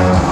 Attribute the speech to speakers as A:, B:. A: Yeah.